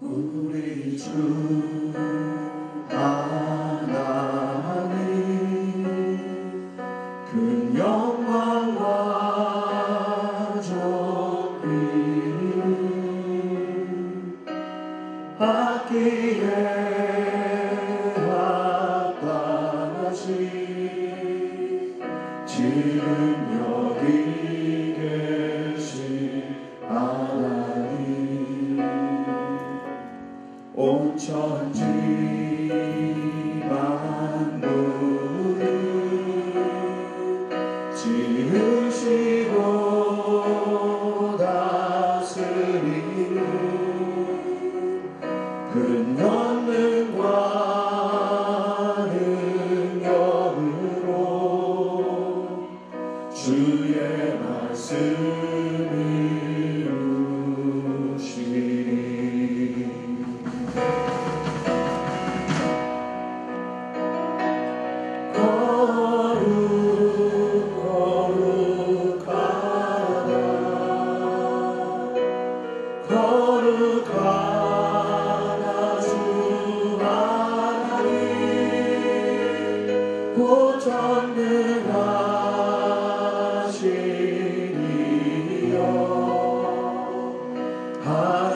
우리 주 charging. 하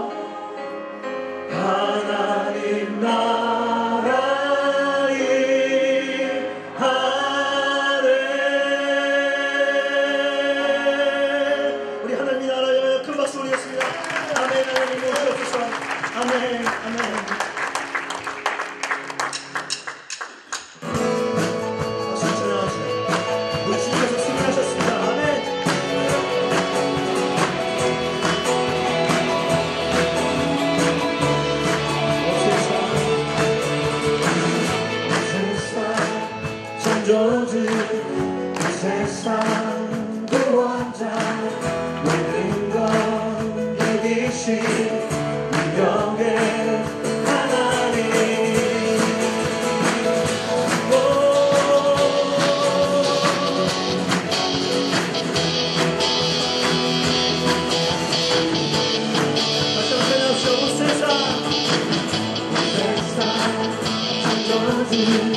There's time to love.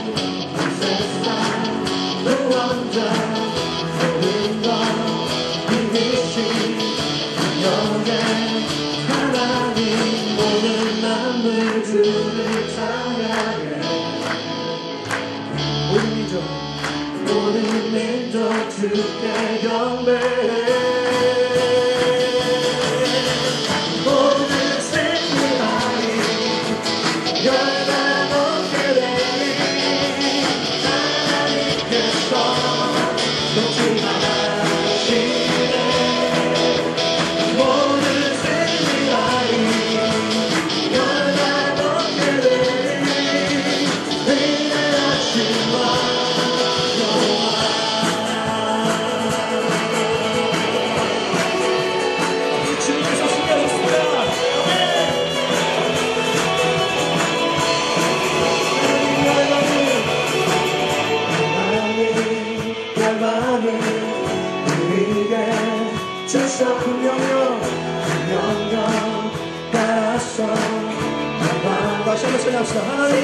sorry.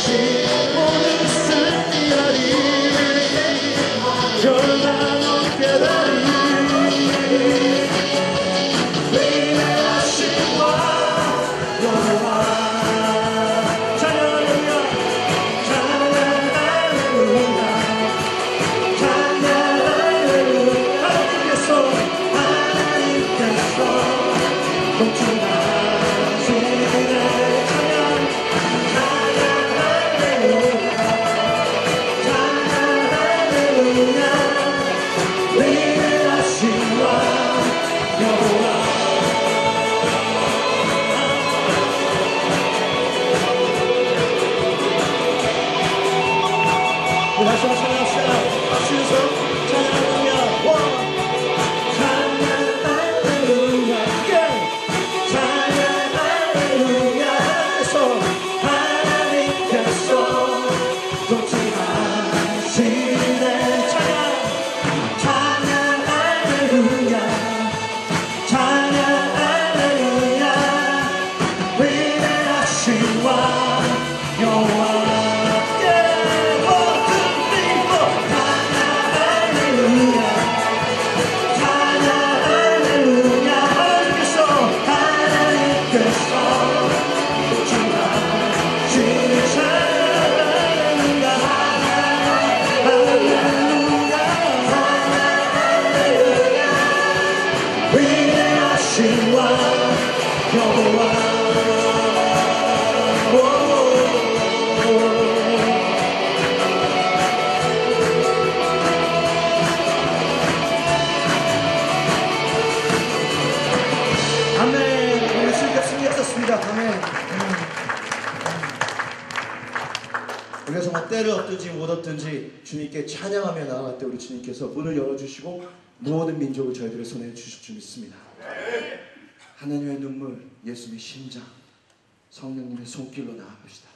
是 그래서 뭐 때를 얻든지 못 얻든지 주님께 찬양하며 나아갈 때 우리 주님께서 문을 열어주시고 모든 민족을 저희들의 손에 주실 줄 믿습니다. 하나님의 눈물, 예수님의 심장, 성령님의 손길로 나아갑시다.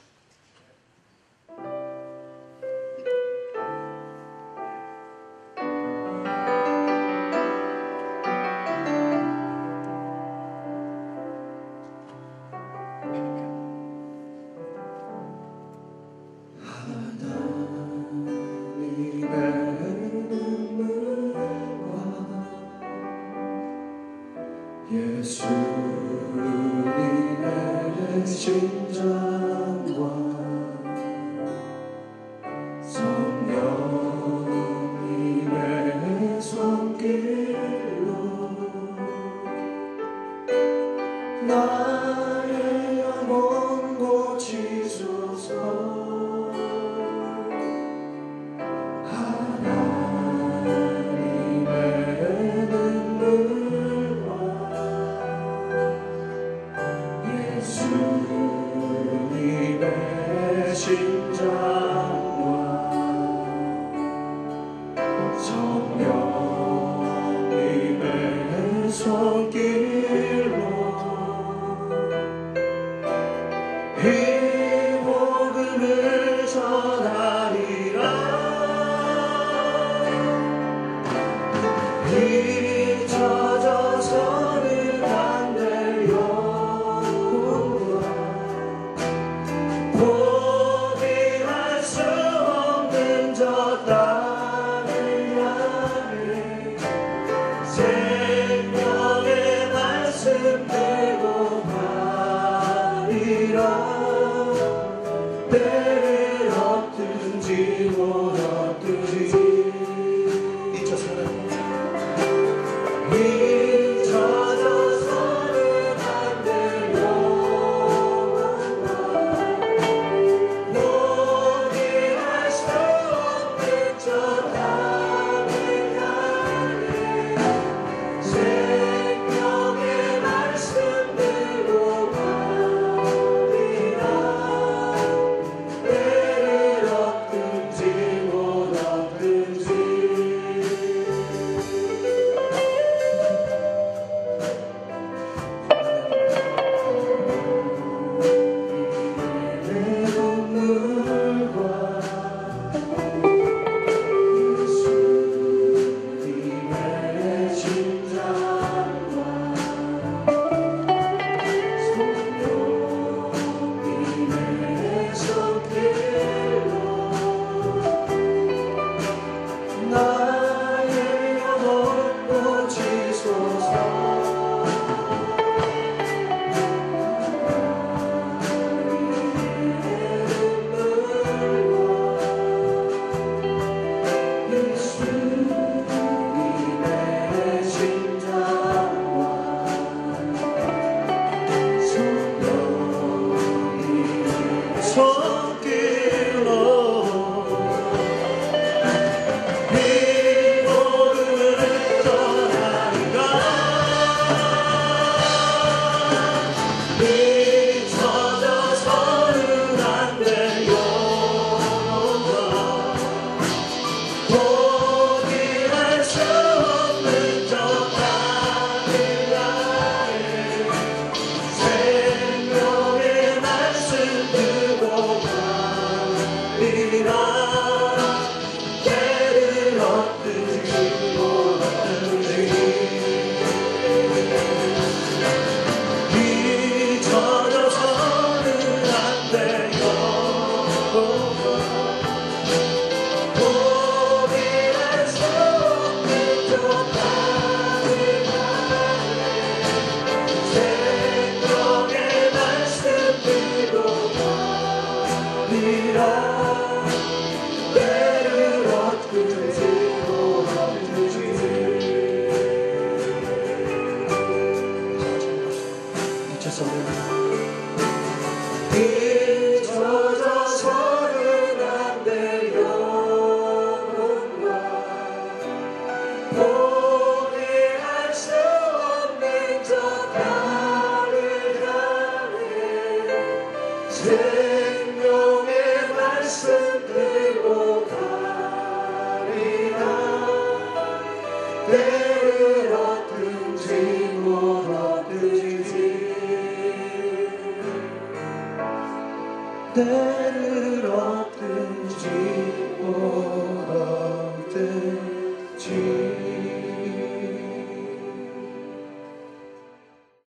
Hey.